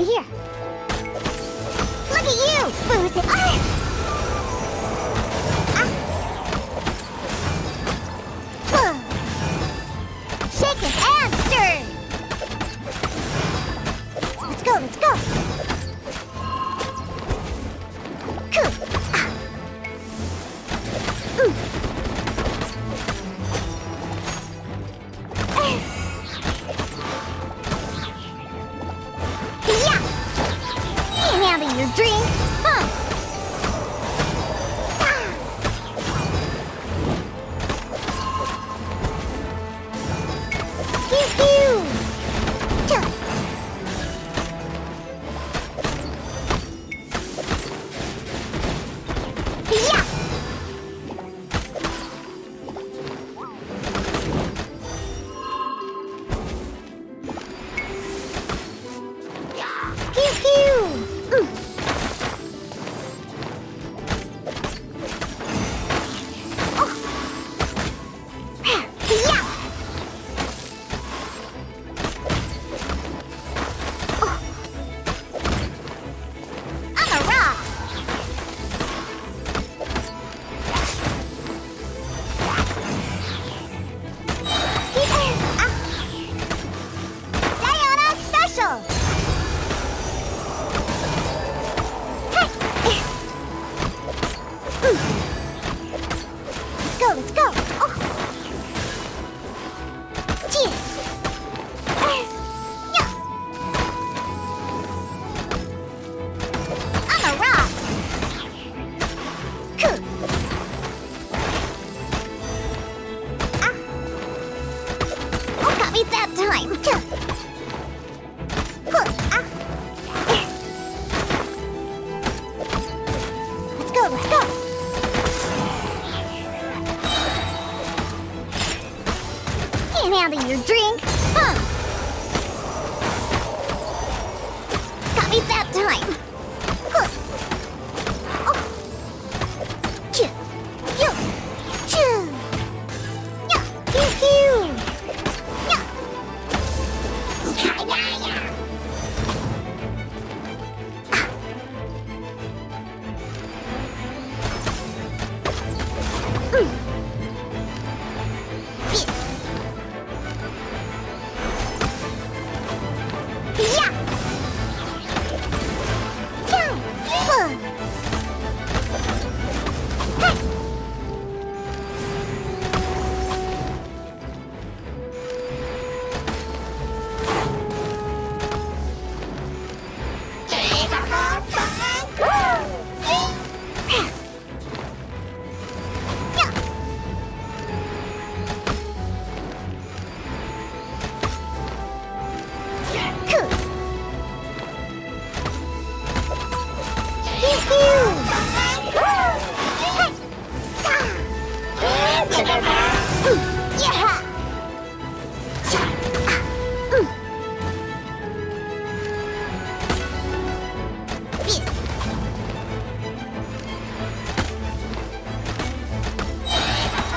me here. Look at you, booze and iron! And! Let's go, let's go! handle your drink, It's that time!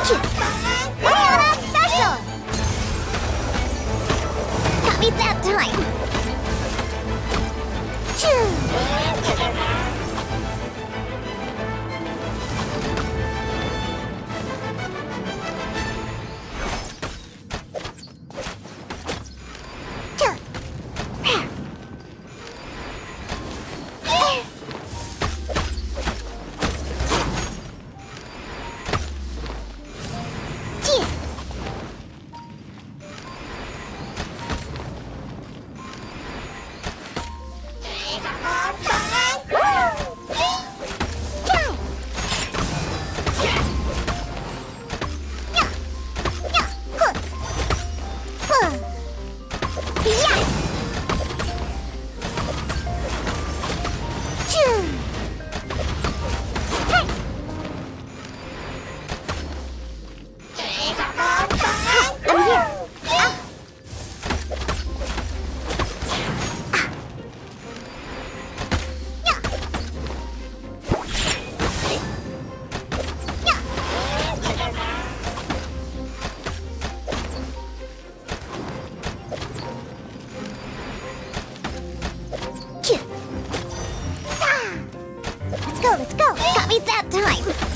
special! Not me that time! 诶呀 time.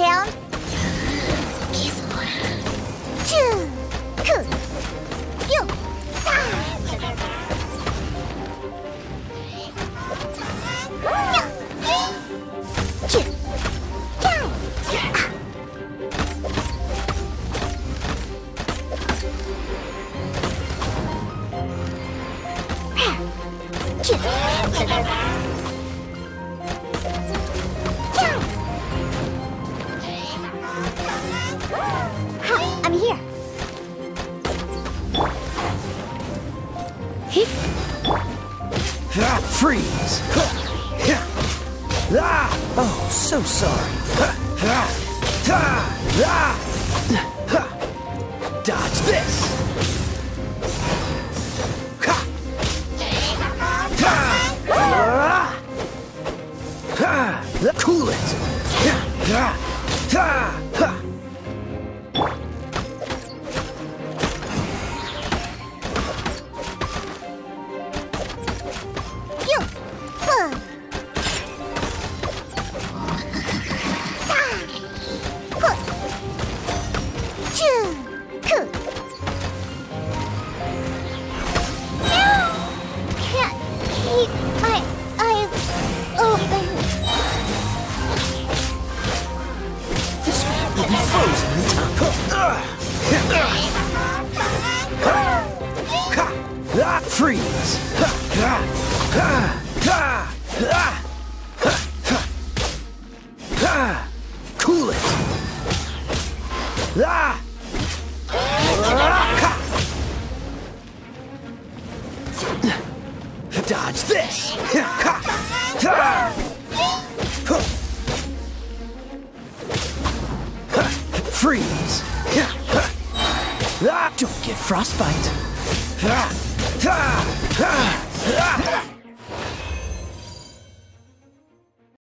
sound Ah, freeze! Ah, oh, so sorry. Ah, ah, ah. Cool it. Dodge this. Freeze. Don't get frostbite.